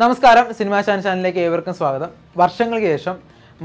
നമസ്കാരം. സിനിമാ ചാൻ ചാനലിലേക്ക് ഏവർക്കും സ്വാഗതം. വർഷങ്ങൾക്ക് ശേഷം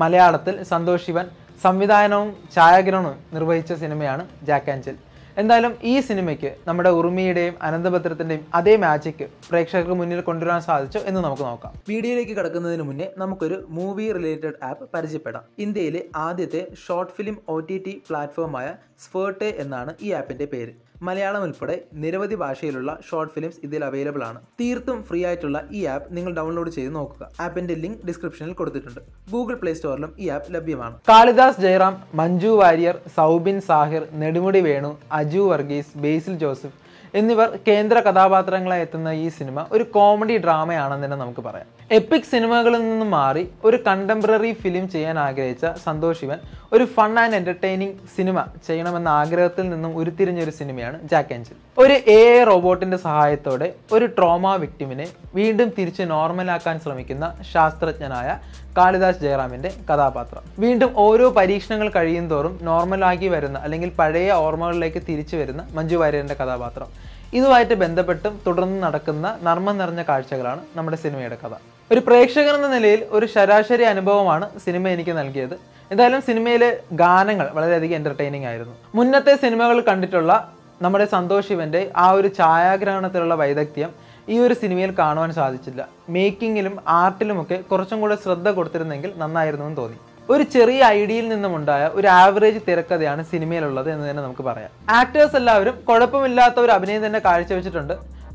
മലയാളത്തിൽ സന്തോഷ് ശിവൻ സംവിധാനവും ഛായാഗ്രഹണവും നിർവഹിച്ച സിനിമയാണ് ജാക്ക് ജിൽ എന്തായാലും ഈ സിനിമയ്ക്ക് നമ്മുടെ ഉറുമിയുടെയും അനന്തഭദ്രത്തിന്റെയും അതേ മാജിക്ക് പ്രേക്ഷകർക്ക് മുന്നിൽ കൊണ്ടുവരാൻ സാധിച്ചു എന്ന് നമുക്ക് നോക്കാം. വീഡിയോയിലേക്ക് കടക്കുന്നതിന് മുന്നേ നമുക്കൊരു മൂവി റിലേറ്റഡ് ആപ്പ് പരിചയപ്പെടാം. ഇന്ത്യയിലെ ആദ്യത്തെ short film O T T പ്ലാറ്റ്ഫോമായ സ്ഫേർട്ടെ എന്നാണ് ഈ ആപ്പിന്റെ പേര്. മലയാളം ഉൾപ്പെടെ നിരവധി ഭാഷയിലുള്ള ഷോർട്ട് ഫിലിംസ് ഇതിൽ അവൈലബിൾ ആണ്. തീർത്തും ഫ്രീ ആയിട്ടുള്ള ഈ ആപ്പ് നിങ്ങൾ ഡൗൺലോഡ് ചെയ്ത് നോക്കുക. ആപ്പിന്റെ ലിങ്ക് ഡിസ്ക്രിപ്ഷനിൽ കൊടുത്തിട്ടുണ്ട്. ഗൂഗിൾ പ്ലേ സ്റ്റോറിലും ഈ ആപ്പ് ലഭ്യമാണ്. കാളിദാസ് ജയറാം മഞ്ജു വാര്യർ സൗബിൻ സാഹിർ നെടുമുടി വേണു അജു വർഗീസ് ബേസിൽ ജോസഫ് എന്നിവർ കേന്ദ്ര കഥാപാത്രങ്ങളായി എത്തുന്ന ഈ സിനിമ ഒരു കോമഡി ഡ്രാമയാണെന്ന് തന്നെ നമുക്ക് പറയാം. എപ്പിക് സിനിമകളിൽ നിന്ന് മാറി ഒരു കണ്ടംപററി ഫിലിം ചെയ്യാൻ ആഗ്രഹിച്ച സന്തോഷ് ശിവൻ ഒരു ഫൺ ആൻഡ് എന്റർടൈനിങ് സിനിമ ചെയ്യണമെന്ന ആഗ്രഹത്തിൽ നിന്നും ഉരുത്തിരിഞ്ഞൊരു സിനിമയാണ് ജാക്ക് ആൻജിൽ ഒരു എ ഐ റോബോട്ടിന്റെ സഹായത്തോടെ ഒരു ട്രോമ വിക്ടിമിനെ വീണ്ടും തിരിച്ച് നോർമലാക്കാൻ ശ്രമിക്കുന്ന ശാസ്ത്രജ്ഞനായ കാളിദാസ് ജയറാമിന്റെ കഥാപാത്രം. വീണ്ടും ഓരോ പരീക്ഷണങ്ങൾ കഴിയും തോറും നോർമലാക്കി വരുന്ന അല്ലെങ്കിൽ പഴയ ഓർമ്മകളിലേക്ക് തിരിച്ചു വരുന്ന മഞ്ജു വാര്യരുടെ കഥാപാത്രം. ഇതുമായിട്ട് ബന്ധപ്പെട്ടും തുടർന്ന് നടക്കുന്ന നർമ്മം നിറഞ്ഞ കാഴ്ചകളാണ് നമ്മുടെ സിനിമയുടെ കഥ. ഒരു പ്രേക്ഷകൻ എന്ന നിലയിൽ ഒരു ശരാശരി അനുഭവമാണ് സിനിമ എനിക്ക് നൽകിയത്. എന്തായാലും സിനിമയിലെ ഗാനങ്ങൾ വളരെയധികം എന്റർടൈനിങ് ആയിരുന്നു. മുന്നത്തെ സിനിമകൾ കണ്ടിട്ടുള്ള നമ്മുടെ സന്തോഷ് ശിവന്റെ ആ ഒരു ഛായാഗ്രഹണത്തിലുള്ള വൈദഗ്ധ്യം ഈ ഒരു സിനിമയിൽ കാണുവാൻ സാധിച്ചില്ല. മേക്കിങ്ങിലും ആർട്ടിലുമൊക്കെ കുറച്ചും കൂടെ ശ്രദ്ധ കൊടുത്തിരുന്നെങ്കിൽ നന്നായിരുന്നു എന്ന് തോന്നി. ഒരു ചെറിയ ഐഡിയയിൽ നിന്നുമുണ്ടായ ഒരു ആവറേജ് തിരക്കഥയാണ് സിനിമയിലുള്ളത് എന്ന് തന്നെ നമുക്ക് പറയാം. ആക്ടേഴ്സ് എല്ലാവരും കുഴപ്പമില്ലാത്ത ഒരു അഭിനയം തന്നെ കാഴ്ചവെച്ചിട്ടുണ്ട്.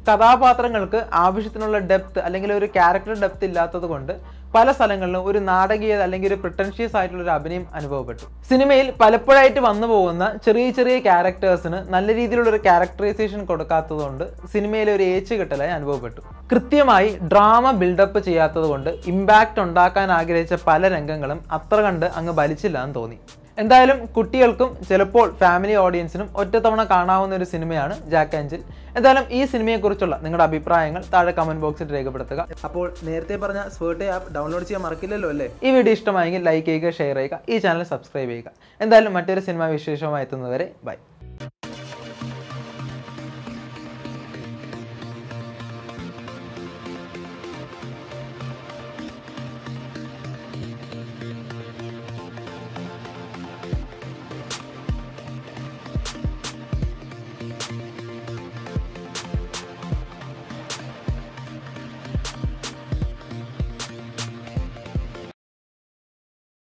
കഥാപാത്രങ്ങൾക്ക് ആവശ്യത്തിനുള്ള ഡെപ്ത് അല്ലെങ്കിൽ ഒരു ക്യാരക്ടർ ഡെപ്ത് ഇല്ലാത്തത് കൊണ്ട് പല സ്ഥലങ്ങളിലും ഒരു നാടകീയത അല്ലെങ്കിൽ ഒരു പ്രിട്ടൻഷ്യസ് ആയിട്ടുള്ള ഒരു അഭിനയം അനുഭവപ്പെട്ടു. സിനിമയിൽ പലപ്പോഴായിട്ട് വന്നു പോകുന്ന ചെറിയ ചെറിയ ക്യാരക്ടേഴ്സിന് നല്ല രീതിയിലുള്ള ഒരു ക്യാരക്ടറൈസേഷൻ കൊടുക്കാത്തതുകൊണ്ട് സിനിമയിലെ ഒരു ഏച്ച് കിട്ടലായി അനുഭവപ്പെട്ടു. കൃത്യമായി ഡ്രാമ ബിൽഡപ്പ് ചെയ്യാത്തത് കൊണ്ട് ഇമ്പാക്റ്റ് ഉണ്ടാക്കാൻ ആഗ്രഹിച്ച പല രംഗങ്ങളും അത്ര കണ്ട് അങ്ങ് വലിച്ചില്ല എന്ന് തോന്നി. എന്തായാലും കുട്ടികൾക്കും ചിലപ്പോൾ ഫാമിലി ഓഡിയൻസിനും ഒറ്റത്തവണ കാണാവുന്ന ഒരു സിനിമയാണ് ജാക്ക് ആൻജിൽ എന്തായാലും ഈ സിനിമയെക്കുറിച്ചുള്ള നിങ്ങളുടെ അഭിപ്രായങ്ങൾ താഴെ കമന്റ് ബോക്സിൽ രേഖപ്പെടുത്തുക. അപ്പോൾ നേരത്തെ പറഞ്ഞ സ്വേർട്ടെ ആപ്പ് ഡൗൺലോഡ് ചെയ്യാൻ മറക്കില്ലല്ലോ അല്ലേ? ഈ വീഡിയോ ഇഷ്ടമായെങ്കിൽ ലൈക്ക് ചെയ്യുക ഷെയർ ചെയ്യുക ഈ ചാനൽ സബ്സ്ക്രൈബ് ചെയ്യുക. എന്തായാലും മറ്റൊരു സിനിമ വിശേഷമായി എത്തുന്നവരെ ബൈ